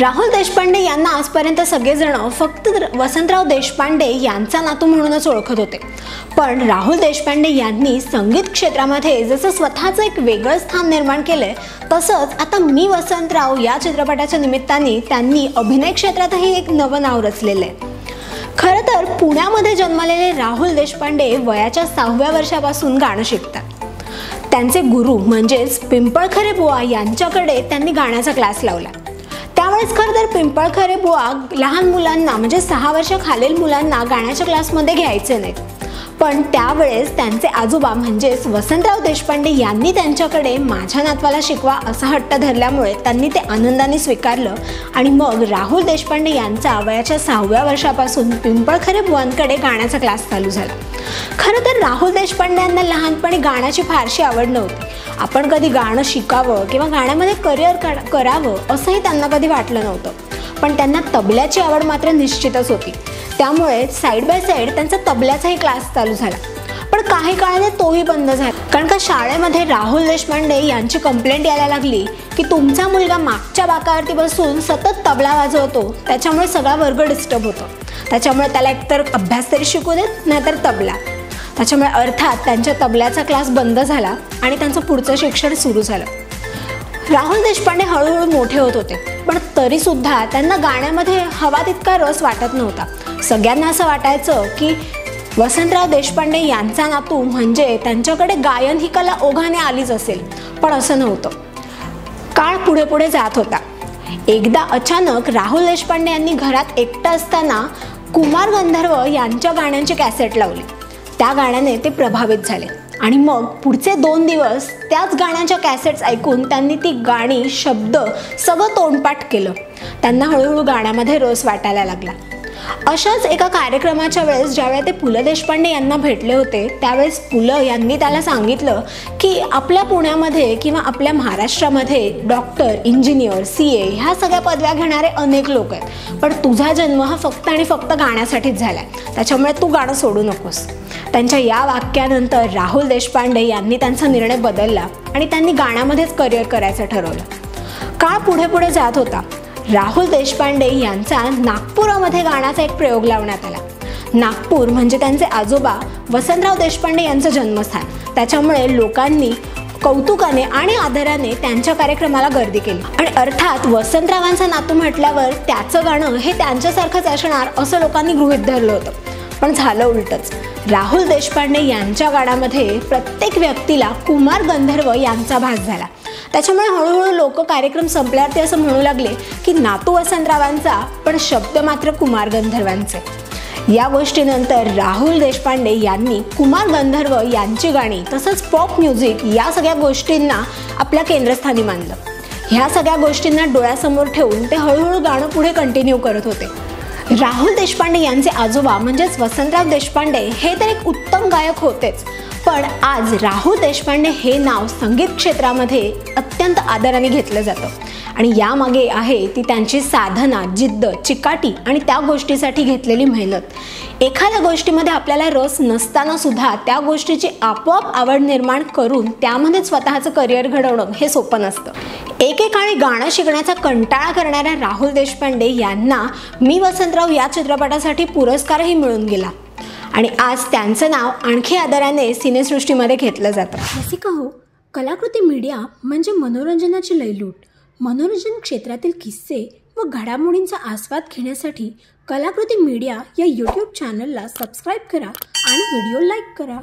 राहुल देशपांडे यांना आजपर्यंत सगळेजण फक्त वसंतराव देशपांडे यांचा नातू म्हणूनच ओळखत होते. पण राहुल देशपांडे यांनी संगीत क्षेत्रामध्ये जसं स्वतःचं एक वेगळं स्थान निर्माण केलंय तसंच आता मी वसंतराव या चित्रपटाच्या निमित्ताने त्यांनी अभिनय क्षेत्रातही एक नवं नाव रचलेलं आहे खरं तर पुण्यामध्ये जन्मलेले राहुल देशपांडे वयाच्या सहाव्या वर्षापासून गाणं शिकतात. त्यांचे गुरु म्हणजेच पिंपळखरे बुवा यांच्याकडे त्यांनी गाण्याचा क्लास लावला. त्यावेळेस खरं तर पिंपळखरे बुवा लहान मुलांना म्हणजे सहा वर्ष खालील मुलांना गाण्याच्या क्लासमध्ये घ्यायचे नाहीत. पण त्यावेळेस त्यांचे आजोबा म्हणजेच वसंतराव देशपांडे यांनी त्यांच्याकडे माझ्या नातवाला शिकवा असा हट्ट धरल्यामुळे त्यांनी ते आनंदाने स्वीकारलं. आणि मग राहुल देशपांडे यांचा वयाच्या सहाव्या वर्षापासून पिंपळखरे बुवांकडे गाण्याचा क्लास चालू झाला. खरं तर राहुल देशपांडे यांना लहानपणी गाण्याची फारशी आवड नव्हती. आपण कधी गाणं शिकावं किंवा गाण्यामध्ये करिअर करावं असंही त्यांना कधी वाटलं नव्हतं. पण त्यांना तबल्याची आवड मात्र निश्चितच होती. त्यामुळे साईड बाय साईड त्यांचा तबल्याचाही क्लास चालू झाला. पण काही काळाने तोही बंद झाला. कारण का शाळेमध्ये राहुल देशपांडे यांची कंप्लेंट यायला लागली की तुमचा मुलगा मागच्या बाकावरती बसून सतत तबला वाजवतो त्याच्यामुळे सगळा वर्ग डिस्टर्ब होतो. त्याच्यामुळे त्याला एकतर अभ्यास तरी शिकू देत नाहीतर तबला. त्याच्यामुळे अर्थात त्यांच्या तबल्याचा क्लास बंद झाला आणि त्यांचं पुढचं शिक्षण सुरू झालं. राहुल देशपांडे हळूहळू मोठे होत होते. पण तरीसुद्धा त्यांना गाण्यामध्ये हवा तितका रस वाटत नव्हता. सगळ्यांना असं वाटायचं की वसंतराव देशपांडे यांचा नातू म्हणजे त्यांच्याकडे गायन ही कला ओघाने आलीच असेल. पण असं नव्हतं. काळ पुढे पुढे जात होता. एकदा अचानक राहुल देशपांडे यांनी घरात एकटं असताना कुमार गंधर्व यांच्या गाण्यांची कॅसेट लावली. त्या गाण्याने ते प्रभावित झाले. आणि मग पुढचे दोन दिवस त्याच गाण्याच्या कॅसेट्स ऐकून त्यांनी ती गाणी शब्द सगळं तोंडपाठ केलं. त्यांना हळूहळू गाण्यामध्ये रस वाटायला लागला. अशाच एका कार्यक्रमाच्या वेळेस ज्यावेळेस ते पु ल देशपांडे यांना भेटले होते त्यावेळेस पु ल यांनी त्याला सांगितलं की आपल्या पुण्यामध्ये किंवा आपल्या महाराष्ट्रामध्ये डॉक्टर इंजिनियर सी ए ह्या सगळ्या पदव्या घेणारे अनेक लोक आहेत. पण तुझा जन्म हा फक्त आणि फक्त गाण्यासाठीच झाला आहे त्याच्यामुळे तू गाणं सोडू नकोस. त्यांच्या या वाक्यानंतर राहुल देशपांडे यांनी त्यांचा निर्णय बदलला आणि त्यांनी गाण्यामध्येच करिअर करायचं ठरवलं. काळ पुढे पुढे जात होता? राहुल देशपांडे यांचा नागपुरामध्ये गाण्याचा एक प्रयोग लावण्यात आला. नागपूर म्हणजे त्यांचे आजोबा वसंतराव देशपांडे यांचं जन्मस्थान. त्याच्यामुळे लोकांनी कौतुकाने आणि आदराने त्यांच्या कार्यक्रमाला गर्दी केली. आणि अर्थात वसंतरावांचा नातू म्हटल्यावर त्याचं गाणं हे त्यांच्यासारखंच असणार असं लोकांनी गृहित धरलं होतं. पण झालं उलटच. राहुल देशपांडे यांच्या गाण्यामध्ये प्रत्येक व्यक्तीला कुमार गंधर्व यांचा भाग झाला. त्याच्यामुळे हळूहळू लोक कार्यक्रम संपल्यावर ते असं म्हणू लागले की नातू वसंतरावांचा पण शब्द मात्र कुमार गंधर्वांचे. या गोष्टीनंतर राहुल देशपांडे यांनी कुमार गंधर्व यांची गाणी तसंच पॉप म्युझिक या सगळ्या गोष्टींना आपल्या केंद्रस्थानी मानलं. ह्या सगळ्या गोष्टींना डोळ्यासमोर ठेवून ते हळूहळू गाणं पुढे कंटिन्यू करत होते. राहुल देशपांडे यांचे आजोबा म्हणजेच वसंतराव देशपांडे हे तर एक उत्तम गायक होतेच. पण आज राहुल देशपांडे हे नाव संगीत क्षेत्रामध्ये अत्यंत आदराने घेतलं जातं. आणि यामागे आहे ती त्यांची साधना जिद्द चिकाटी आणि त्या गोष्टीसाठी घेतलेली मेहनत. एखाद्या गोष्टीमध्ये आपल्याला रस नसताना सुद्धा त्या गोष्टीची आपोआप आवड निर्माण करून त्यामध्ये स्वतःचं करिअर घडवणं हे सोपं नसतं. एकेकाळी गाणं शिकण्याचा कंटाळा करणाऱ्या राहुल देशपांडे यांना मी वसंतराव या चित्रपटासाठी पुरस्कारही मिळून गेला. आणि आज त्यांचं नाव आणखी आदराने सिनेसृष्टीमध्ये घेतलं जातं. रसिका हो कलाकृती मीडिया म्हणजे मनोरंजनाची लयलूट. मनोरंजन क्षेत्रातील किस्से व घडामोडींचा आस्वाद घेण्यासाठी कलाकृती मीडिया या यूट्यूब चॅनलला सबस्क्राईब करा आणि व्हिडिओ लाईक करा.